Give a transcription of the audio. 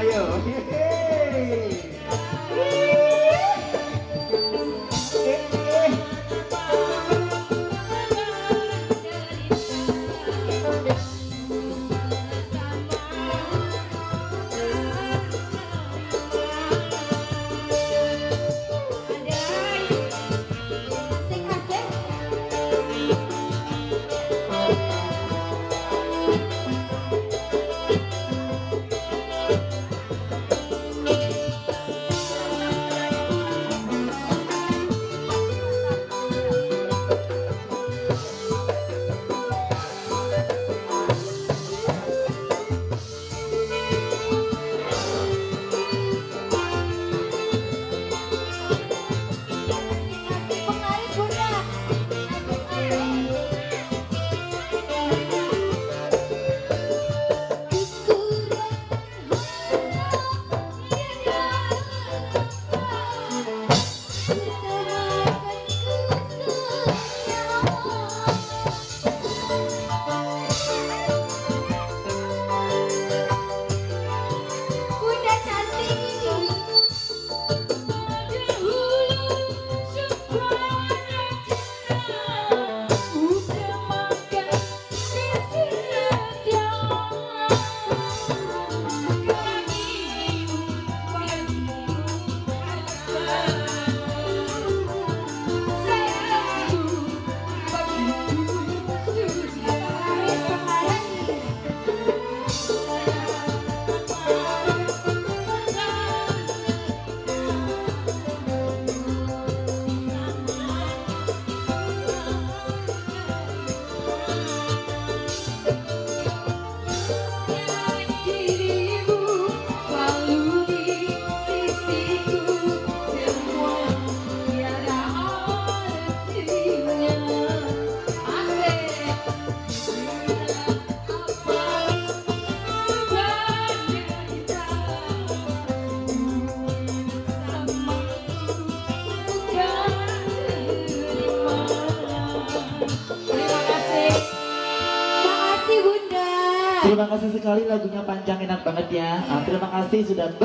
ai ở Terima kasih sekali lagunya panjang enak banget ya. Ah, terima kasih sudah